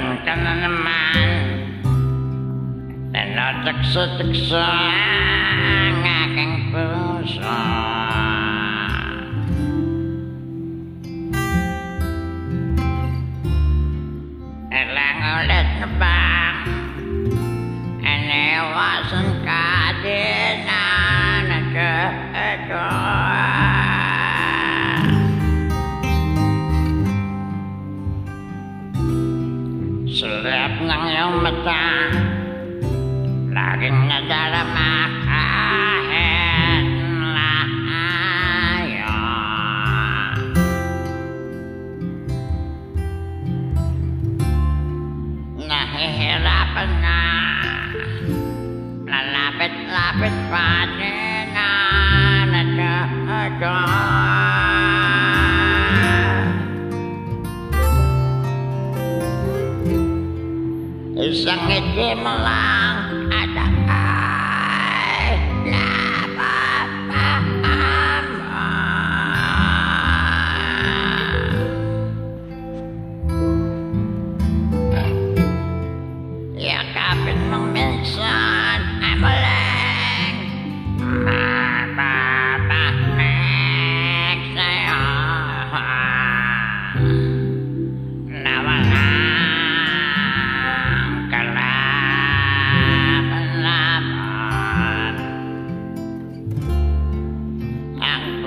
gần cho nó nó mang để nó tức sơ tức sơ nga căng phương sơ Hãy subscribe cho kênh Ghiền Mì Gõ Để không bỏ lỡ những video hấp dẫn Selip nang yung mata Laging nadarama kahit layo Nahihirapan na Lalapit-lapit pa din na Nadaan 你们啦。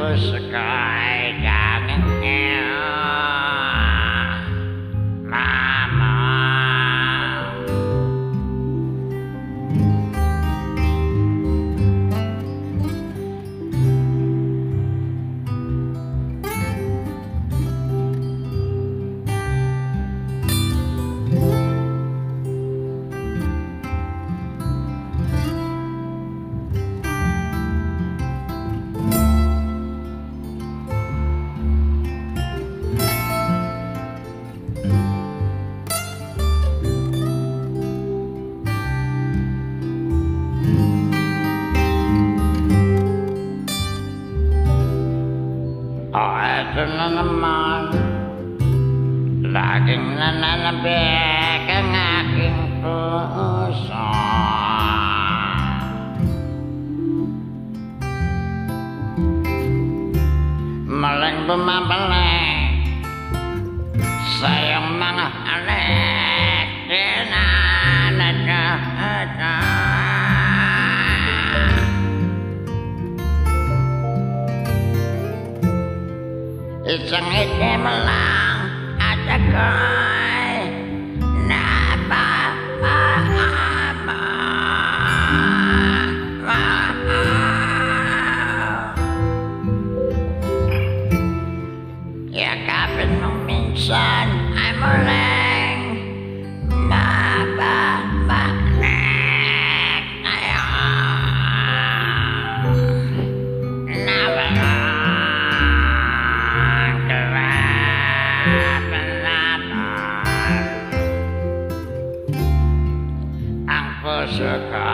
the sky. na naman Laging nananabik ang aking puso Maling bumabalik sa iyong mga halik Kina It's a hit them alive.